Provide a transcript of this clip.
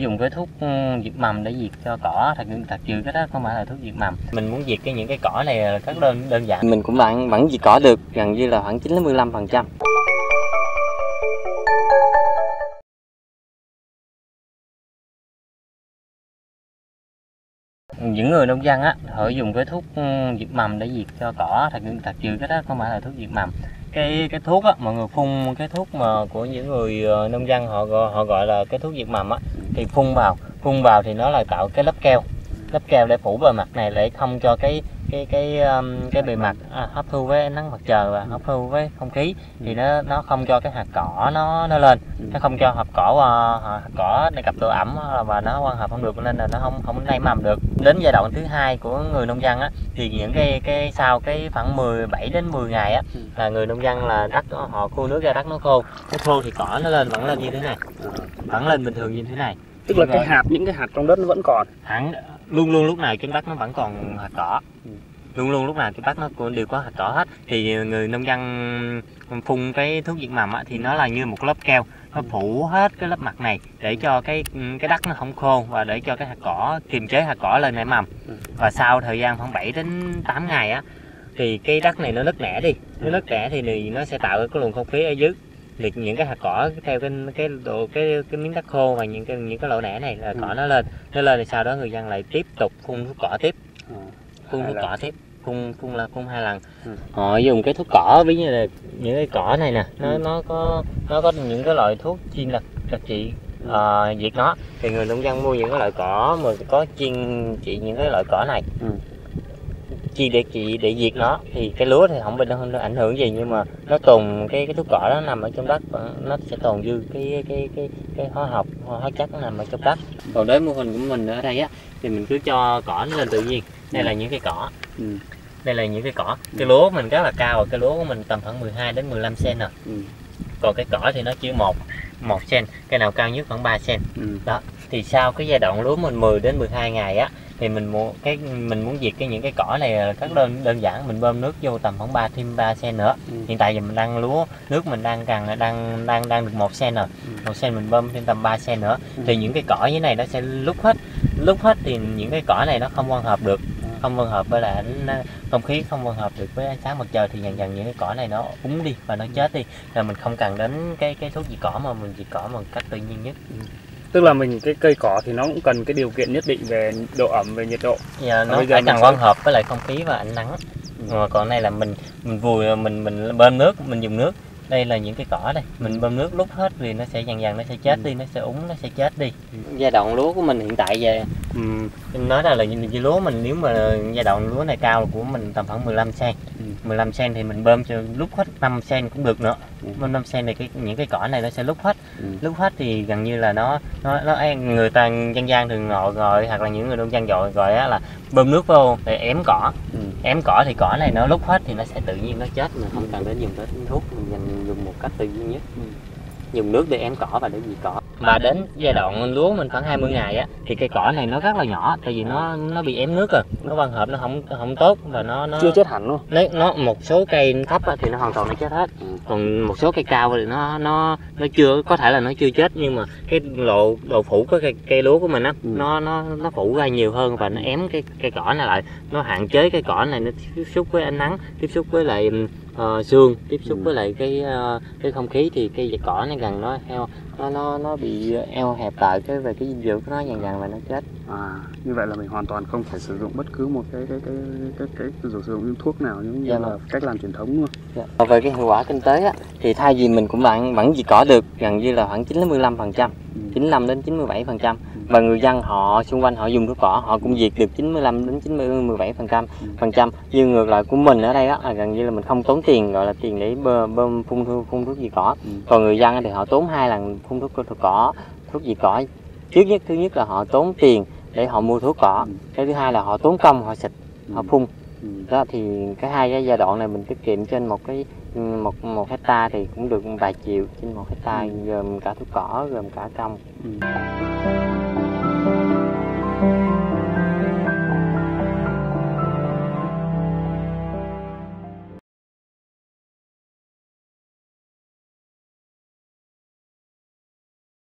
dùng cái thuốc ừ, diệt mầm để diệt cho cỏ thật thật sự cái đó không phải là thuốc diệt mầm. Mình muốn diệt cái những cái cỏ này rất đơn đơn giản. Mình cũng vẫn vẫn diệt cỏ được gần như là khoảng 95 phần trăm. Những người nông dân á họ dùng cái thuốc ừ, diệt mầm để diệt cho cỏ thật thật sự cái đó không phải là thuốc diệt mầm. Cái cái thuốc á mọi người phun cái thuốc mà của những người ờ, nông dân họ gọi, họ gọi là cái thuốc diệt mầm á thì phun vào phun vào thì nó là tạo cái lớp keo lớp keo để phủ bề mặt này để không cho cái cái cái um, cái bề mặt à, hấp thu với nắng mặt trời và hấp thu với không khí. Thì nó nó không cho cái hạt cỏ nó nó lên. Nó không cho hạt cỏ uh, hạt cỏ này gặp độ ẩm và nó quan hợp không được nên là nó không không nảy mầm được. Đến giai đoạn thứ hai của người nông dân á thì những cái cái sau cái khoảng 17 đến 10 ngày á là người nông dân là đất họ khô nước ra đất nó khô. Nó khô thì cỏ nó lên vẫn lên như thế này. Vẫn lên bình thường như thế này tức là cái hạt những cái hạt trong đất nó vẫn còn. Hẳn luôn luôn lúc nào trên đất nó vẫn còn hạt cỏ. Luôn luôn lúc nào trên đất nó cũng đều có hạt cỏ hết. Thì người nông dân phun cái thuốc diệt mầm á, thì nó là như một lớp keo. Nó phủ hết cái lớp mặt này để cho cái cái đất nó không khô và để cho cái hạt cỏ kiềm chế hạt cỏ lên nảy mầm. Và sau thời gian khoảng 7 đến 8 ngày á thì cái đất này nó nứt nẻ đi. Nó nứt nẻ thì nó sẽ tạo cái luồng không khí ở dưới thì những cái hạt cỏ theo cái cái độ cái cái miếng đất khô và những cái những cái lỗ nẻ này là cỏ nó lên. Nó lên thì sau đó người dân lại tiếp tục phun thuốc cỏ tiếp. Phun thuốc cỏ tiếp. Phun phun là phun hai lần. Ừ. họ dùng cái thuốc cỏ ví như là những cái cỏ này nè nó ừ. nó có nó có những cái loại thuốc chuyên là đặc trị uh, diệt nó. Thì người nông dân mua những cái loại cỏ mà có chuyên trị những cái loại cỏ này. Ừ chi để trị để diệt nó thì cái lúa thì không bị nó ảnh hưởng gì nhưng mà nó tồn cái cái thuốc cỏ đó nằm ở trong đất nó sẽ tồn dư cái cái cái cái hóa học hóa chất nó nằm ở trong đất. Còn đối mô hình của mình ở đây á thì mình cứ cho cỏ nó lên tự nhiên. Đây là những cái cỏ. Ừ. đây là những cái cỏ. Cái lúa mình rất là cao và cái lúa của mình tầm khoảng 12 đến 15 cm rồi ừ. còn cái cỏ thì nó chỉ một một cm cái nào cao nhất khoảng 3 cm ừ. đó. Thì sau cái giai đoạn lúa mình 10 đến 12 ngày á thì mình muốn cái mình muốn diệt cái những cái cỏ này rất đơn đơn giản mình bơm nước vô tầm khoảng 3 thêm 3 sen nữa. Ừ. hiện tại giờ mình đang lúa nước mình đang càng đang đang đang được một sen rồi. Ừ. một sen mình bơm thêm tầm 3 sen nữa. Ừ. thì những cái cỏ như này nó sẽ lúc hết lúc hết thì những cái cỏ này nó không quan hợp được. Ừ. không quan hợp với lại không khí không quan hợp được với ánh sáng mặt trời thì dần dần những cái cỏ này nó úng đi và nó chết đi. Là mình không cần đến cái cái thuốc diệt cỏ mà mình diệt cỏ bằng cách tự nhiên nhất. Ừ tức là mình cái cây cỏ thì nó cũng cần cái điều kiện nhất định về độ ẩm về nhiệt độ dạ, nó phải cần quan hợp với lại không khí và ánh nắng ừ. mà còn này là mình mình vùi mình mình bơm nước mình dùng nước đây là những cái cỏ đây mình bơm nước lúc hết thì nó sẽ dần dần nó sẽ chết ừ. đi nó sẽ úng nó sẽ chết đi giai đoạn lúa của mình hiện tại về um, nói ra là như lúa mình nếu mà giai đoạn lúa này cao của mình tầm khoảng 15 cm ừ. 15 cm thì mình bơm cho lúc hết 5 cm cũng được nữa ừ. bơm 5 cm thì cái những cái cỏ này nó sẽ lúc hết ừ. lúc hết thì gần như là nó nó nó người ta dân gian thường gọi gọi hoặc là những người nông dân gọi gọi là bơm nước vô để ém cỏ ừ. ém cỏ thì cỏ này nó lúc hết thì nó sẽ tự nhiên nó chết mà không cần đến dùng tới thuốc mình dành dùng một cách tự nhiên nhất ừ. Dùng nước để ém cỏ và để diệt cỏ. Mà đến giai đoạn lúa mình khoảng 20 ngày á thì cây cỏ này nó rất là nhỏ tại vì nó nó bị ém nước rồi nó văn hợp nó không không tốt và nó nó chưa chết hẳn luôn. Lấy nó một số cây thấp á, thì nó hoàn toàn nó chết hết. Ừ. còn một số cây cao thì nó nó nó chưa có thể là nó chưa chết nhưng mà cái độ độ phủ của cây, cây lúa của mình á ừ. nó nó nó phủ ra nhiều hơn và nó ém cái cây cỏ này lại. Nó hạn chế cây cỏ này nó tiếp xúc với ánh nắng tiếp xúc với lại uh, xương tiếp xúc ừ. với lại cái uh, cái không khí thì cây cỏ này gần nó heo nó nó nó bị eo hẹp lại cái về cái dinh dưỡng của nó dần dần và nó chết à như vậy là mình hoàn toàn không phải sử dụng bất cứ một cái cái cái cái cái, cái sử dụng thuốc nào như dạ là vâng. cách làm truyền thống luôn dạ. về cái hiệu quả kinh tế á, thì thay vì mình cũng vẫn vẫn diệt cỏ được gần như là khoảng 95 phần trăm 95 đến 97 phần trăm và người dân họ xung quanh họ dùng thuốc cỏ họ cũng diệt được 95 đến 97 phần trăm. Phần trăm. Nhưng ngược lại của mình ở đây á là gần như là mình không tốn tiền gọi là tiền để bơm, bơm phun thuốc phun thuốc diệt cỏ. Còn người dân thì họ tốn hai lần phun thuốc thuốc cỏ thuốc diệt cỏ. Trước nhất thứ nhất là họ tốn tiền để họ mua thuốc cỏ. Cái thứ hai là họ tốn công họ xịt họ phun. Đó thì cái hai cái giai đoạn này mình tiết kiệm trên một cái một một hecta thì cũng được vài triệu trên một hecta gồm cả thuốc cỏ gồm cả công. Ừ.